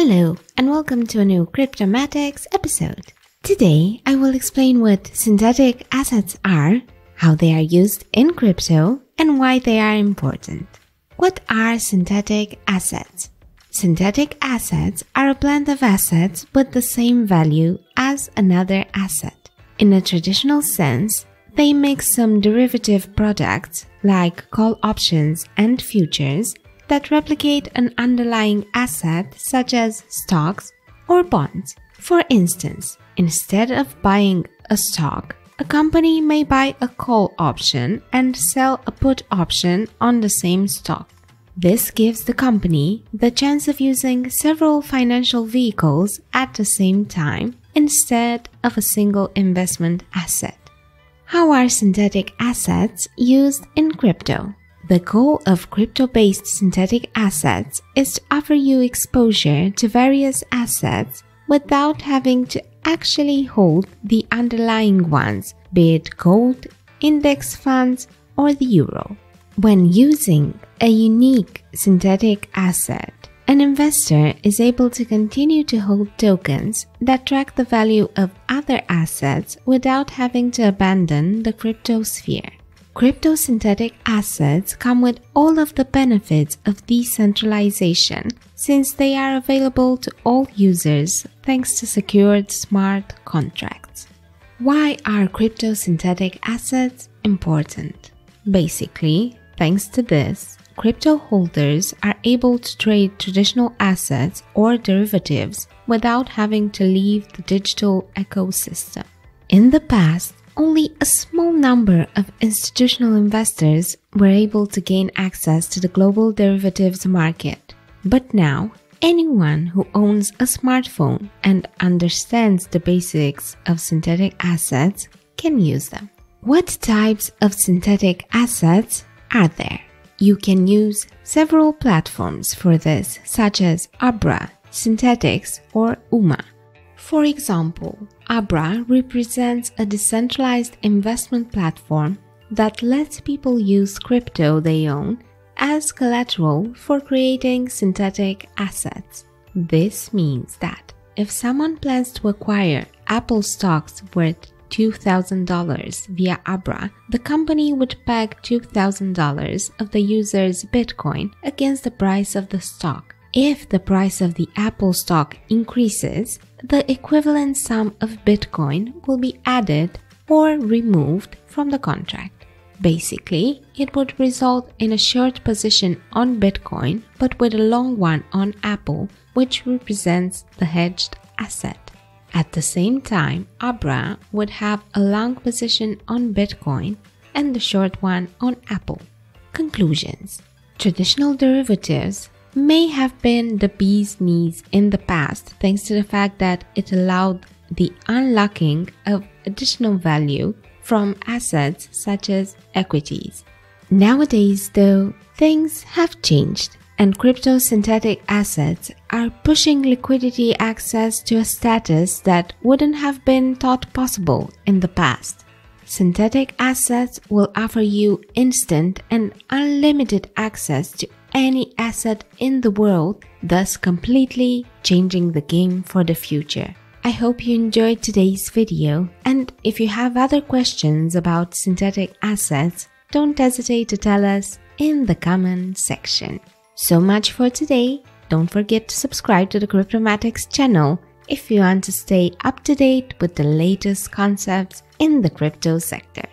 Hello and welcome to a new Cryptomatics episode. Today I will explain what synthetic assets are, how they are used in crypto, and why they are important. What are synthetic assets? Synthetic assets are a blend of assets with the same value as another asset. In a traditional sense, they mix some derivative products like call options and futures that replicate an underlying asset such as stocks or bonds. For instance, instead of buying a stock, a company may buy a call option and sell a put option on the same stock. This gives the company the chance of using several financial vehicles at the same time instead of a single investment asset. How are synthetic assets used in crypto? The goal of crypto-based synthetic assets is to offer you exposure to various assets without having to actually hold the underlying ones, be it gold, index funds, or the euro. When using a unique synthetic asset, an investor is able to continue to hold tokens that track the value of other assets without having to abandon the crypto sphere. Crypto synthetic assets come with all of the benefits of decentralization since they are available to all users thanks to secured smart contracts. Why are crypto synthetic assets important? Basically, thanks to this, crypto holders are able to trade traditional assets or derivatives without having to leave the digital ecosystem. In the past, only a small number of institutional investors were able to gain access to the global derivatives market. But now, anyone who owns a smartphone and understands the basics of synthetic assets can use them. What types of synthetic assets are there? You can use several platforms for this, such as Abra, Synthetix, or UMA. For example, Abra represents a decentralized investment platform that lets people use crypto they own as collateral for creating synthetic assets. This means that if someone plans to acquire Apple stocks worth $2,000 via Abra, the company would peg $2,000 of the user's Bitcoin against the price of the stock. If the price of the Apple stock increases, the equivalent sum of Bitcoin will be added or removed from the contract. Basically, it would result in a short position on Bitcoin but with a long one on Apple, which represents the hedged asset. At the same time, Abra would have a long position on Bitcoin and the short one on Apple. Conclusions Traditional derivatives may have been the bee's knees in the past thanks to the fact that it allowed the unlocking of additional value from assets such as equities. Nowadays, though, things have changed and crypto synthetic assets are pushing liquidity access to a status that wouldn't have been thought possible in the past. Synthetic assets will offer you instant and unlimited access to any asset in the world, thus completely changing the game for the future. I hope you enjoyed today's video and if you have other questions about synthetic assets, don't hesitate to tell us in the comment section. So much for today. Don't forget to subscribe to the Cryptomatics channel if you want to stay up to date with the latest concepts in the crypto sector.